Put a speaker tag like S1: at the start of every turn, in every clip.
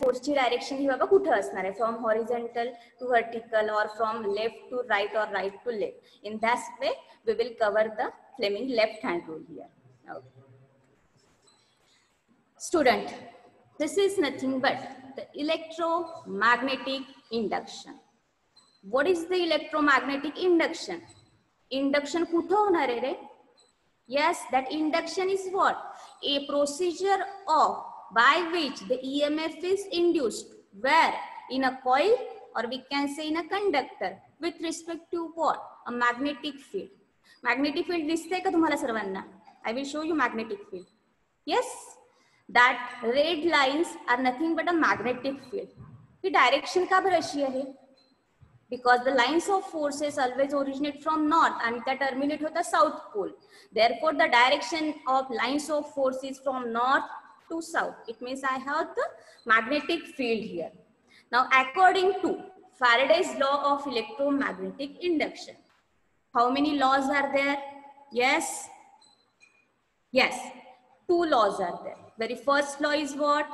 S1: फोर्सची डायरेक्शन ही बाबा कुठं असणार आहे? फ्रॉम हॉरिझेंटल टू व्हर्टिकल और फ्रॉम लेफ्ट टू राईट और right to left in that way we will cover the Fleming left hand rule here student this is nothing but the electromagnetic induction what is the electromagnetic induction induction कुठं होणार आहे रे? Yes that induction is what a procedure of by which the emf is induced where in a coil or we can say in a conductor with respect to what a magnetic field magnetic field दिसते का तुम्हाला सर्वांना i will show you magnetic field yes that red lines are nothing but a magnetic field. He direction का बरं अशी आहे because the lines of forces always originate from north आणि त्या टर्मिनेट होता south pole therefore the direction of lines of force is from to south. It means I have the magnetic field here. Now, according to Faraday's law of electromagnetic induction, how many laws are there? Yes. Yes. Two laws are there. Very first law is what?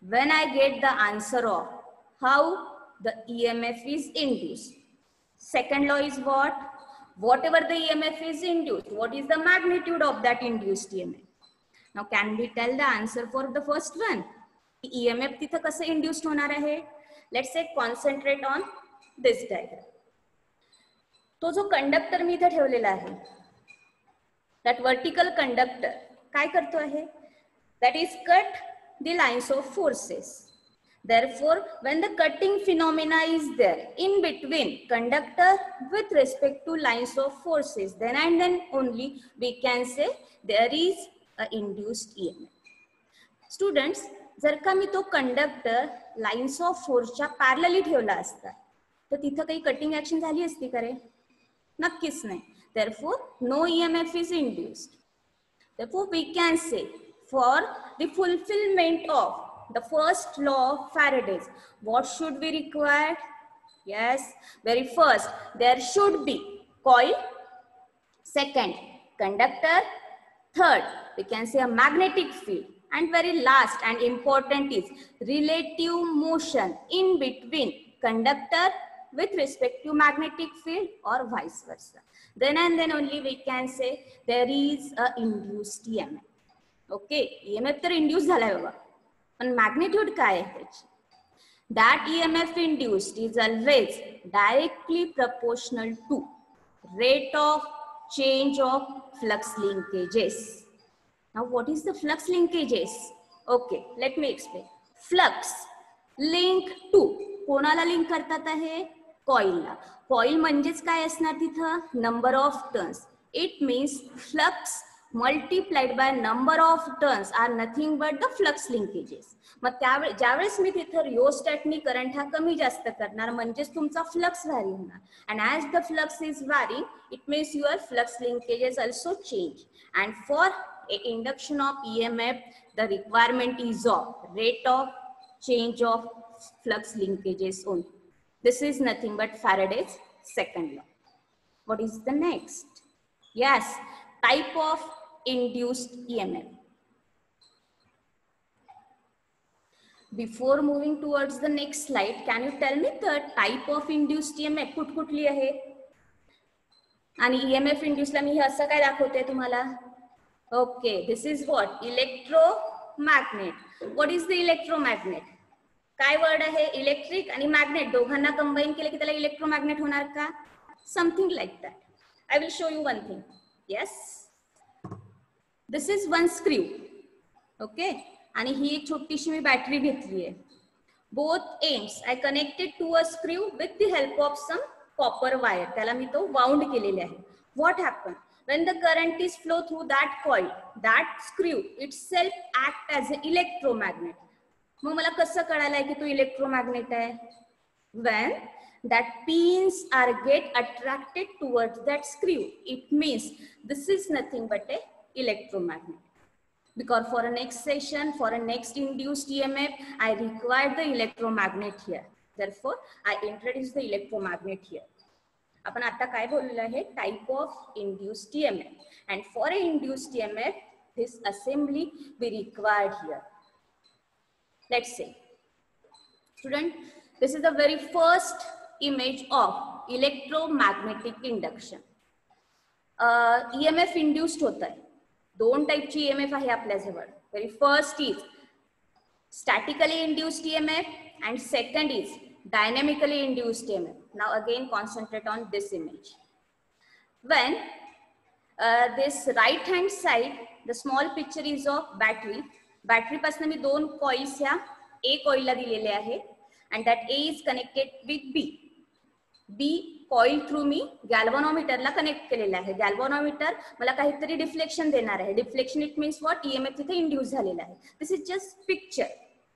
S1: When I get the answer of how the EMF is induced. Second law is what? Whatever the EMF is induced, what is the magnitude of that induced EMF? Now can be tell the answer for the first one EMF तिथं कसं induced होणार आहे? Let's say concentrate on this diagram तो जो conductor मी इथे ठेवलेला आहे that vertical conductor काय करतो आहे that is cut the lines of forces therefore when the cutting phenomena is there in between conductor with respect to lines of forces then and then only we can say there is induced EMF. Students जर का मी तो conductor lines of फोर्सच्या parallelly ठेवला असता तर तिथं काही कटिंग ऍक्शन झाली असती करे नक्कीच नाही therefore no EMF is induced therefore we can say for the fulfilment of the first law of Faraday's what should be required yes very first there should be coil second conductor third we can say a magnetic field and very last and important is relative motion in between conductor with respect to magnetic field or vice versa. Then and then only we can say there is a induced EMF. Okay, EMF तर induced झालाय बाबा पण magnitude काय आहे त्याची that EMF induced is always directly proportional to rate of change of flux linkages. Now, what is the flux linkages? Okay, let me explain. Flux link to कोणाला link करतात आहे कॉइलला कॉइल म्हणजेच काय असणार तिथं number of turns it means flux multiplied by number of turns are nothing but the flux linkages मग त्यावेळे ज्यावेळेस मी तिथं रिओस्टॅटनी करंट हा कमी जास्त करणार म्हणजेच तुमचा फ्लक्स व्हॅरी होणार and as the flux is vary it means your flux linkages also change and for induction of EMF, the requirement is of rate of change of flux linkages only. This is nothing but Faraday's second law. What is the next? Yes, type of induced EMF. Before moving towards the next slide, can you tell me the type of induced EMF कुठ कुठली आहे आणि EMF induced ला मी हे असं काय दाखवते तुम्हाला Okay, this is what? Electromagnet. What is the electromagnet? काय वर्ड आहे इलेक्ट्रिक आणि मॅग्नेट दोघांना कंबाईन केलं की त्याला इलेक्ट्रोमॅग्नेट होणार का something like that I will show you one thing yes this is one screw okay आणि ही एक छोटीशी मी बॅटरी घेतली आहे. Both ends I connected to a screw with the help of some copper wire त्याला मी तो वाउंड केलेले आहे. What happen when the current is flow through that coil that screw itself act as a electromagnet मग मला कसं कळायला आहे की तो इलेक्ट्रोमॅग्नेट आहे? When that pins are get attracted towards that screw it means this is nothing but a electromagnet because for a next session for a next induced emf i required the electromagnet here therefore i introduced the electromagnet here आपण आता काय बोललेलं आहे type of induced EMF and for a induced EMF this assembly be required here let's say Student, this is the very first image of electromagnetic induction. E M F induced होत आहे दोन टाईपची E M F आहे आपल्याजवळ very first is statically induced E M F and second is dynamically induced M F now again concentrate on this image when this right hand side the small picture is of battery बॅटरीपासून मी दोन coils ह्या A ऑइलला दिलेले आहे. And that A is connected with B B coil through मी गॅल्वनॉमीटरला connect केलेला आहे. Galvanometer मला काहीतरी डिफ्लेक्शन देणार आहे. Deflection it means what EMF तिथे इंड्यूस झालेला आहे. This is just picture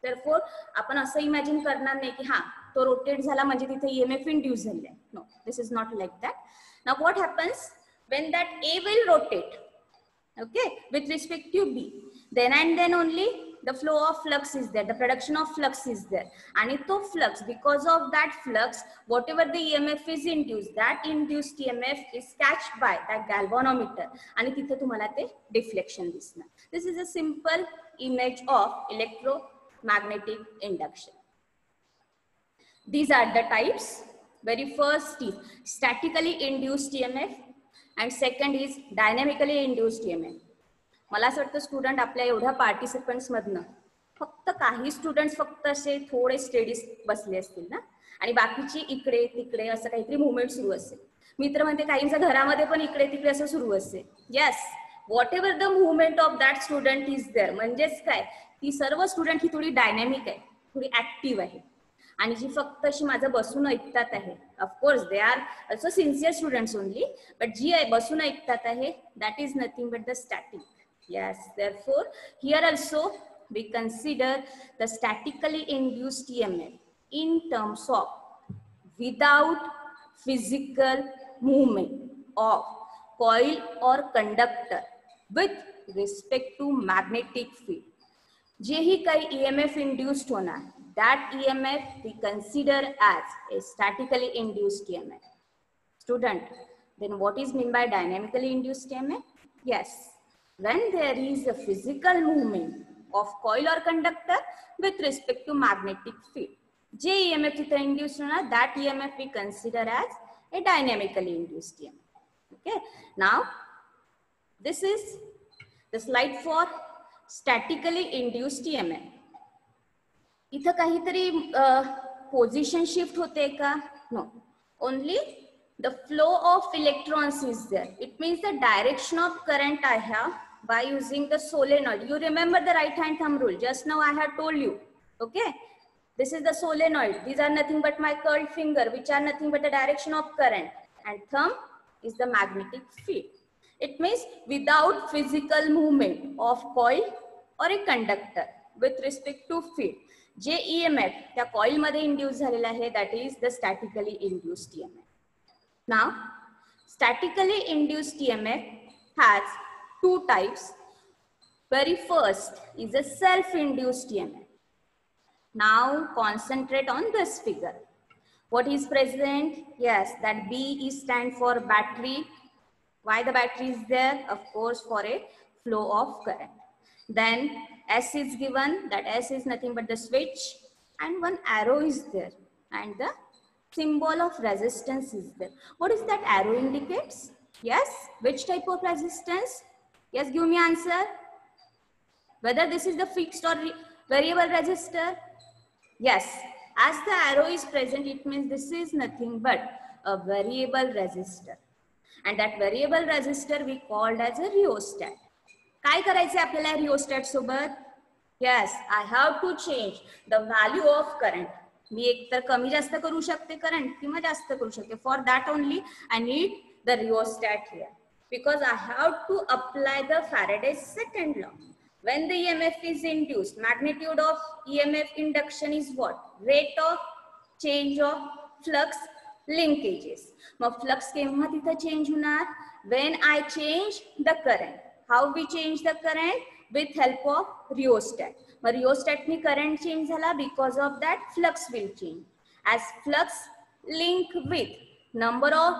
S1: therefore आपण असं इमॅजिन करणार नाही की हा तो रोटेट झाला म्हणजे तिथे ईएमएफ इंड्यूस आहे. No this is not like that ना what happens when that A will rotate okay with respect to B then and then only the flow of flux is there the production of flux is there and to flux because of that flux whatever the emf is induced that induced emf is catched by that galvanometer आणि तिथे तुम्हाला ते deflection दिसणार this is a simple image of electromagnetic induction these are the types very first is statically induced emf and second is dynamically induced emf मला असं वाटतं student आपल्या एवढ्या पार्टिसिपंट्स मधनं फक्त काही स्टुडंट फक्त असे थोडे स्टडीज बसले असतील ना? आणि बाकीची इकडे तिकडे असं काहीतरी मुवमेंट सुरू असेल. मित्र म्हणते काहींच्या घरामध्ये पण इकडे तिकडे असं सुरू असेल. Yes whatever the movement of that student is there म्हणजेच काय? ती सर्व स्टुडंट ही थोडी डायनॅमिक आहे थोडी ऍक्टिव्ह आहे. आणि जी फक्त अशी माझं बसून ऐकतात आहे of course they are also sincere students only but जी आहे बसून ऐकतात आहे that is nothing but the static yes therefore here also we consider the statically induced emf in terms of without physical movement of coil or conductor with respect to magnetic field जेही काही EMF induced होणार that EMF we consider as a statically induced EMF. Student, then what is mean by dynamically induced EMF? Yes, when there is a physical movement of coil or conductor with respect to magnetic field. J EMF तिथे induced होणार, that EMF we consider as a dynamically induced EMF. Okay, now this is the slide for statically induced EMF. इथं काहीतरी position shift होते का no only the flow of electrons is there it means the direction of current I have by using the solenoid. You remember the right hand thumb rule. Just now I had told you. Okay. This is the solenoid. These are nothing but my curled finger, which are nothing but the direction of current. And thumb is the magnetic field. It means without physical movement of coil or a conductor with respect to field. जे EMF त्या coil मध्ये induce झालेला आहे that is the statically induced EMF. Now, statically induced EMF has two types. Very first is a self-induced EMF. Now concentrate on this figure. What is present? Yes, that B is stand for battery. Why the battery is there? Of course, for a flow of current. Then S is given, that S is nothing but the switch and one arrow is there and the symbol of resistance is there. What is that arrow indicates? Yes, which type of resistance? Yes, give me answer. Whether this is the fixed or variable resistor? Yes, as the arrow is present, it means this is nothing but a variable resistor. And that variable resistor we called as a rheostat. काय करायचे आपल्याला rheostat सोबत yes I have to change the value of current मी एक तर कमी जास्त करू शकते करंट किंवा जास्त करू शकते for that only I need the rheostat here because I have to apply the Faraday's second law. When the EMF is induced, magnitude of EMF induction is what? Rate of change of flux linkages. मग flux केव्हा तिथं change होणार? When I change the current. How we change the current? With help of rheostat. मग rheostat ने current change झाला because of that flux will change. As flux link with number of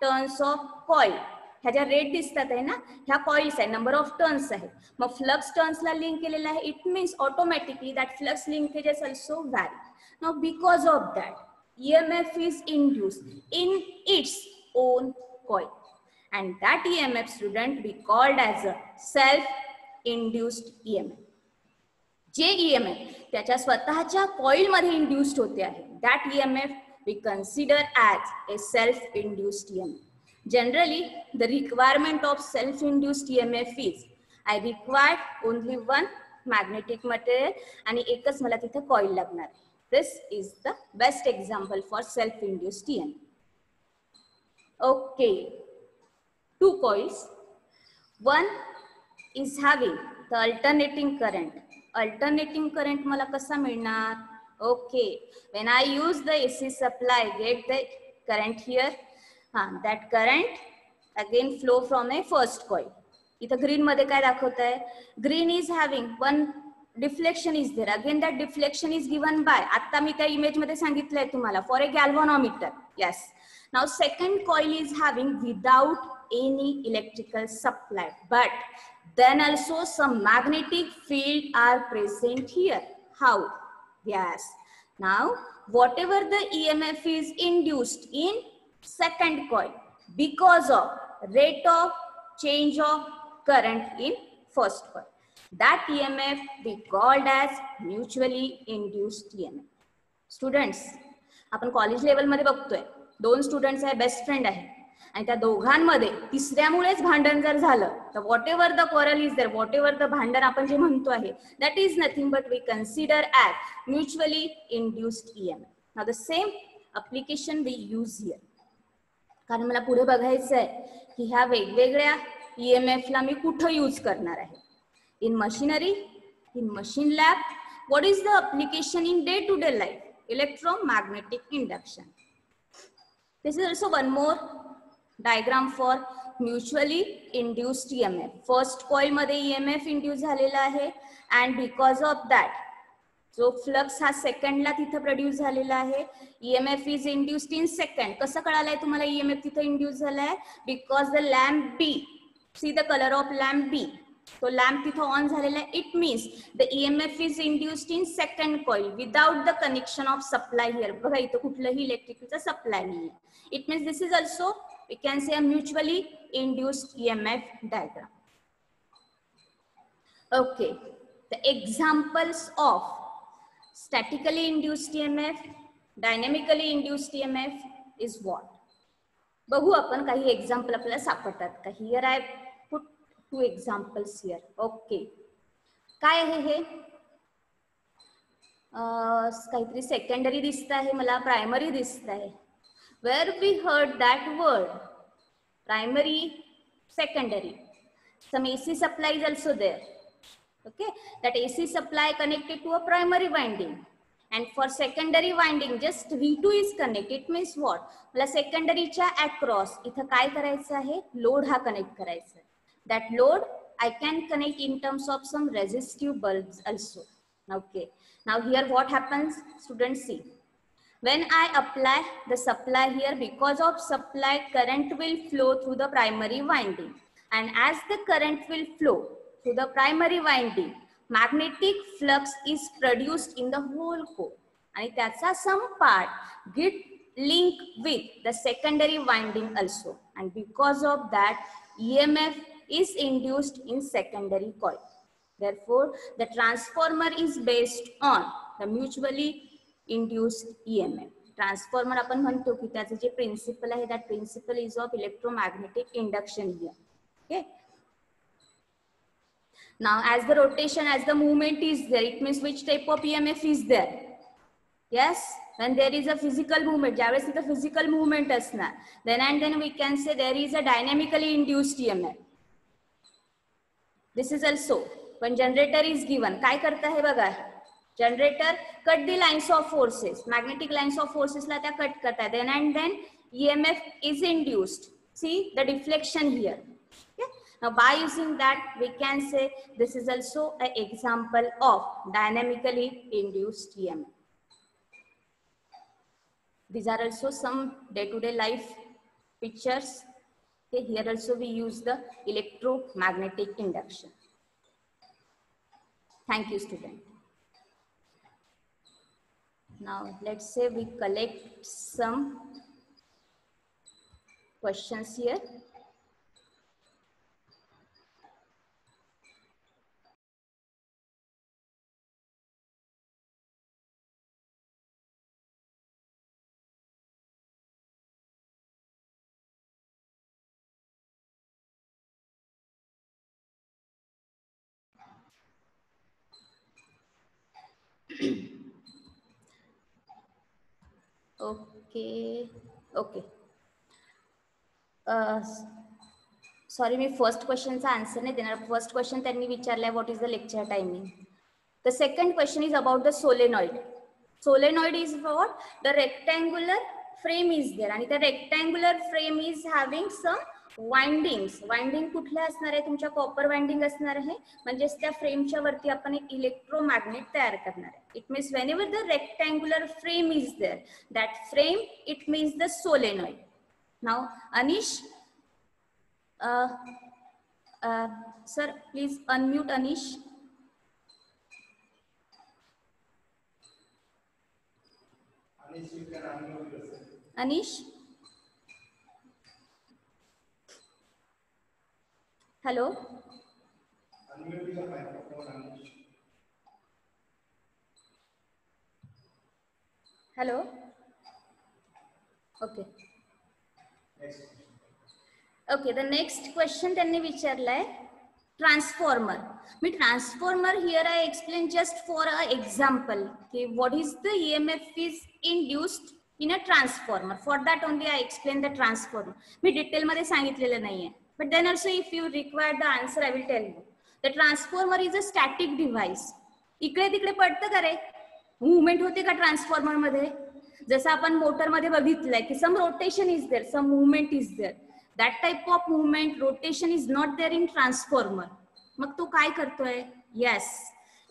S1: turns of coil ह्या ज्या rate दिसतात आहे ना ह्या coils आहे नंबर ऑफ टर्न्स आहे मग फ्लक्स टर्न्सला लिंक केलेला आहे it means automatically that flux linkages also vary now because of that EMF is induced in its own coil and that EMF student be called as a self-induced EMF. जे EMF त्याच्या स्वतःच्या coil मध्ये induced होते आहे that EMF we consider as a self-induced EMF. Generally, the requirement of self-induced EMF is I require only one magnetic material आणि एकच मला तिथे कॉइल लागणार This is the best example for self-induced EMF. Okay, two coils. One is having the alternating current. Alternating current मला कसा मिळणार? Okay, when I use the AC supply, get the current here. हा, that current again flow from A first coil इथं green मध्ये काय दाखवत आहे green is having one deflection is there again that deflection is given by आता मी त्या इमेजमध्ये सांगितलंय तुम्हाला for A galvanometer yes now second coil is having without any electrical supply but then also some magnetic field are present here. How? Yes. Now whatever the emf is induced in second coil because of rate of change of current in first coil. That emf we called as mutually induced emf students आपण college लेवलमध्ये बघतोय. दोन students आहे best friend आहे. आणि त्या दोघांमध्ये तिसऱ्यामुळेच भांडण जर झालं तर whatever the quarrel is there whatever the भांडण आपण जे म्हणतो आहे that is nothing but we consider at mutually induced E now the same application we use here कारण मला पुढे बघायचं आहे की ह्या वेगवेगळ्या ई एम एफला मी कुठं युज करणार आहे? In machinery in machine lab what is the application in day to day life electromagnetic induction this is also one more diagram for mutually induced E M F first कॉइलमध्ये E M F induce झालेला आहे and because of that जो flux हा सेकंडला तिथं produce झालेला आहे. EMF is induced in second कसं कळालंय तुम्हाला ईएमएफ तिथं इंड्यूस झालाय? Because the lamp B see the colour of lamp B तो लॅम्प तिथं ऑन झालेला आहे. It means the EMF is induced in second coil without the connection of supply here बघा इथं कुठलंही इलेक्ट्रिकलचा सप्लाय नाही it means this is also we can say a mutually induced EMF diagram okay the examples of statically induced EMF, dynamically induced EMF is what? बघू आपण काही example आपल्याला सापडतात. का here I put two examples here okay काय आहे हे? काहीतरी सेकंडरी दिसत आहे मला प्रायमरी दिसत आहे. Where we heard that word primary secondary some AC supply is also there okay that ac supply connected to a primary winding and for secondary winding just v2 is connected it means what मला सेकंडरीच्या across इथं काय करायचं आहे load हा connect करायचा आहे that load I can connect in terms of some resistive bulbs also okay now here what happens students see when i apply the supply here because of supply current will flow through the primary winding and as the current will flow through the primary winding, magnetic flux is produced in the whole core. आणि त्याचा some part get linked with the secondary winding also. And because of that, EMF is induced in secondary coil. Therefore, the transformer is based on the mutually induced EMF. Transformer आपण म्हणतो की त्याचं जे principle आहे that principle is of electromagnetic induction here okay Now, as the rotation, as the movement is there, it means which type of EMF is there? Yes, when there is a physical movement, ज्यावेळेस तिथं physical movement असणार, then and then we can say there is a dynamically induced EMF. This is also when generator is given. काय करता है बघा generator cut the lines of forces magnetic lines of फोर्सेसला त्या cut करतात then and then EMF is induced. See the deflection here. Now, by using that, we can say this is also an example of dynamically induced EMF. These are also some day-to-day life pictures. Okay, here also we use the electromagnetic induction. Thank you, student. Now, let's say we collect some questions here. Okay okay sorry me first क्वेश्चनचा answer नाही देणार. First question त्यांनी विचारलाय what is the lecture timing the second question is about the solenoid solenoid is what the rectangular frame is there आणि त्या rectangular frame is having some winding winding कुठल्या असणार आहे? तुमच्या कॉपर वाइंडिंग असणार आहे. म्हणजेच त्या फ्रेमच्या वरती आपण एक इलेक्ट्रोमॅग्नेट तयार करणार आहे. It means whenever the rectangular frame is there that frame it means the solenoid now Anish sir please unmute Anish Anish hello. Hello. Okay. Okay the next question त्यांनी विचारलाय. Transformer me transformer here I explain just for a example की what is the E M F is induced in a transformer for that only I explain the transformer मी डिटेलमध्ये सांगितलेलं नाही आहे But then also if you require the answer, I will tell you. The transformer is a static device. इकडे तिकडे पडतं का रे? Movement होते का ट्रान्सफॉर्मरमध्ये? जसं आपण मोटरमध्ये बघितलंय की some rotation is there some movement is there that type of movement rotation is not there in transformer मग तो काय करतोय? Yes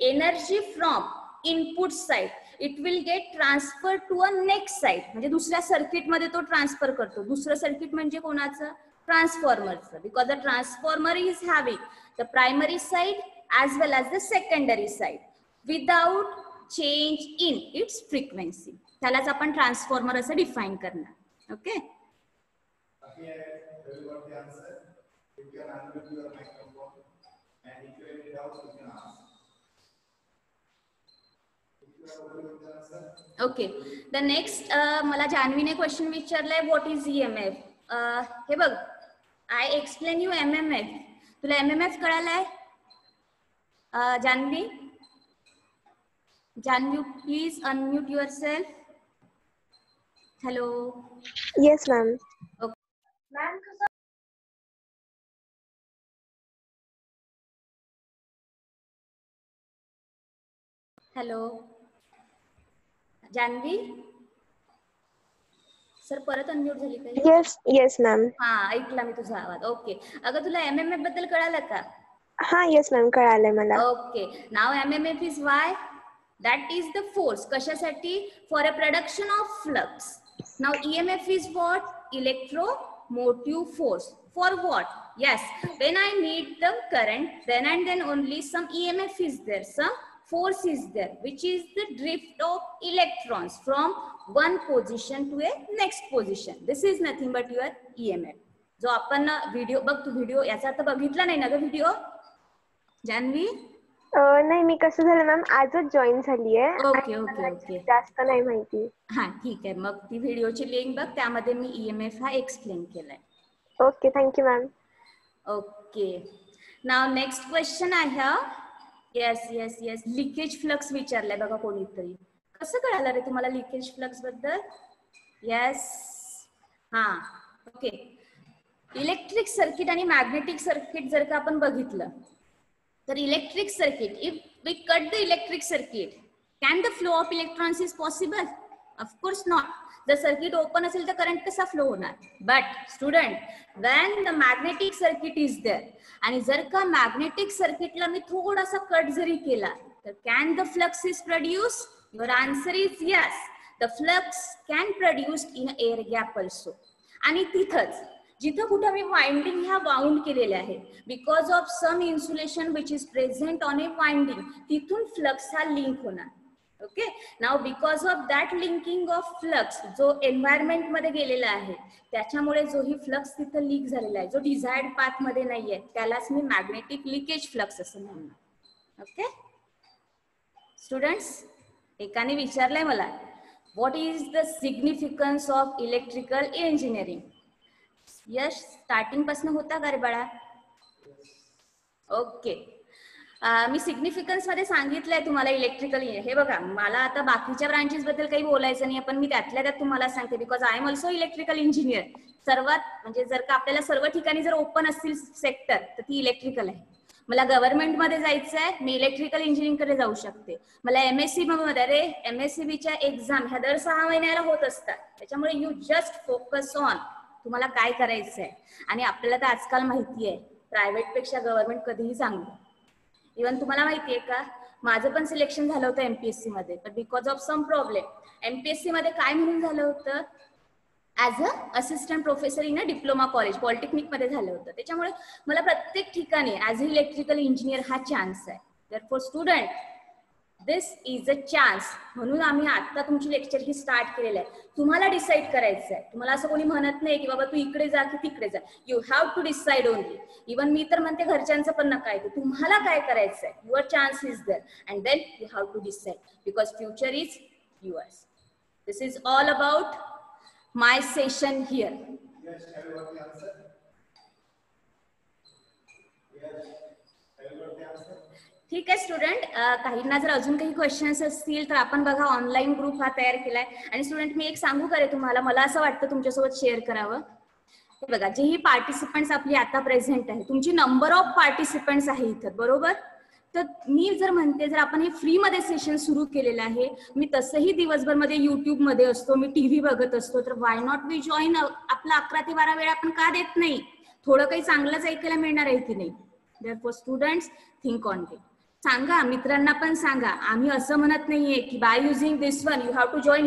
S1: energy from input side it will get transfer to a next side म्हणजे दुसऱ्या सर्किटमध्ये तो transfer करतो. दुसरं सर्किट म्हणजे कोणाचं? Transformers because the transformer is having the primary side as well as the secondary side without change in its frequency त्यालाच आपण ट्रान्सफॉर्मर असं डिफाईन करणार ओके ओके द नेक्स्ट मला जान्हवीने question विचारलाय what is E M F हे बघ I explain you M M F तुला M M F कळालाय Janhavi Janhavi please unmute yourself hello
S2: yes ma'am
S1: hello Janhavi sir परत unmute झाली का?
S2: Yes yes ma'am
S1: हा ऐकला मी तुझा आवाज. ओके अगं तुला एम एम एफबद्दल कळालं का?
S2: हा येस मॅम कळालंय मला.
S1: Okay now M M F is why that is the force कशासाठी? For a production of flux now E M F is what electromotive force for what yes. When i need the current then and then only some emf is there some force is there which is the drift of electrons from one position to a next position. This is nothing but your emf जो आपण video बघ तू video याचा आता बघितला नाही ना ग video Janhvi
S2: नाही मी कसं झालं मॅम आजच जॉईन झाली आहे
S1: ओके ओके ओके
S2: जास्त नाही माहिती.
S1: हा ठीक आहे. मग ती व्हिडिओची लिंक बघ त्यामध्ये मी ईएमएफ हा एक्सप्लेन केलाय.
S2: Okay thank you
S1: ma'am okay now next question आहे. Yes yes yes leakage flux विचारलाय बघा कोणीतरी. कसं कळालं रे तुम्हाला लिकेज फ्लक्सबद्दल? येस हा. ओके इलेक्ट्रिक सर्किट आणि मॅग्नेटिक सर्किट जर का आपण बघितलं तर electric circuit if we cut the electric circuit can the flow of electrons is possible of course not जर सर्किट ओपन असेल तर करंट कसा फ्लो होणार? But student when the magnetic circuit is there आणि जर का मॅग्नेटिक सर्किटला मी थोडासा कट जरी केला तर can the flux is produce your answer is yes the flux can produce in air gap also आणि तिथंच जिथं कुठं मी वाइंडिंग ह्या बाउंड केलेल्या आहेत because of some insulation which is present on a winding तिथून फ्लक्स हा लिंक होणार. Okay now because of that linking of flux जो एन्व्हायरमेंटमध्ये गेलेला आहे त्याच्यामुळे जो ही फ्लक्स तिथं लीक झालेला आहे जो डिझायर्ड पाथमध्ये नाहीये त्यालाच मी मॅग्नेटिक लिकेज फ्लक्स असं म्हणणार. ओके स्टुडंट्स एकाने विचारलंय मला what is the significance of electrical engineering Yash स्टार्टिंगपासून होता का रे बाळा? ओके मी सिग्निफिकन्समध्ये सांगितलंय तुम्हाला इलेक्ट्रिकल हे बघा मला आता बाकीच्या ब्रांचेस बद्दल काही बोलायचं नाही पण मी त्यातल्या त्यात तुम्हाला सांगते because I am also electrical engineer सर्वात म्हणजे जर का आपल्याला सर्व ठिकाणी जर ओपन असतील सेक्टर तर ती इलेक्ट्रिकल आहे. मला गव्हर्नमेंटमध्ये जायचं आहे मी इलेक्ट्रिकल इंजिनिअरिंगकडे जाऊ शकते. मला एमएससी मध्ये अरे एमएससीबीच्या एक्झाम ह्या दर सहा महिन्याला होत असतात. त्याच्यामुळे यू जस्ट फोकस ऑन तुम्हाला काय करायचंय. आणि आपल्याला तर आजकाल माहिती आहे प्रायव्हेटपेक्षा गव्हर्नमेंट कधीही चांगलं. इव्हन तुम्हाला माहितीये का माझं पण सिलेक्शन झालं होतं एमपीएससी मध्ये पण because of some problem MPSC मध्ये काय म्हणून झालं होतं as a assistant professor in a diploma college पॉलिटेक्निकमध्ये झालं होतं. त्याच्यामुळे मला प्रत्येक ठिकाणी ऍज अ इलेक्ट्रिकल इंजिनियर हा चान्स आहे. For student this is a chance म्हणून आम्ही आता तुमची लेक्चर ही स्टार्ट केलेलं आहे. तुम्हाला डिसाईड करायचं आहे तुम्हाला असं कोणी म्हणत नाही की बाबा तू इकडे जा की तिकडे जा. You have to decide only even मी तर म्हणते घरच्यांचं पण नका ऐकू. तुम्हाला काय करायचं आहे your chance is there and then you have to decide because future is yours this is all about my session here
S3: Yes, have you got the answer? Yes, have you got the answer?
S1: ठीक आहे student काहींना जर अजून काही questions असतील तर आपण बघा ऑनलाईन ग्रुप हा तयार केलाय. आणि स्टुडंट मी एक सांगू का तुम्हाला? मला असं वाटतं तुमच्यासोबत शेअर करावं. बघा जे ही पार्टिसिपंट्स आपली आता प्रेझेंट आहे तुमची नंबर ऑफ पार्टिसिपंट्स आहे इथं बरोबर? तर मी जर म्हणते जर आपण हे फ्री मध्ये सेशन सुरू केलेलं आहे मी तसंही दिवसभरमध्ये युट्यूबमध्ये असतो मी टीव्ही बघत असतो तर वाय नॉट वी जॉईन आपला अकरा ते बारा वेळ आपण का देत नाही? थोडं काही चांगलंच ऐकायला मिळणार आहे की नाही? There for students think on it सांगा मित्रांना पण सांगा. आम्ही असं म्हणत नाहीये की by using this one you have to join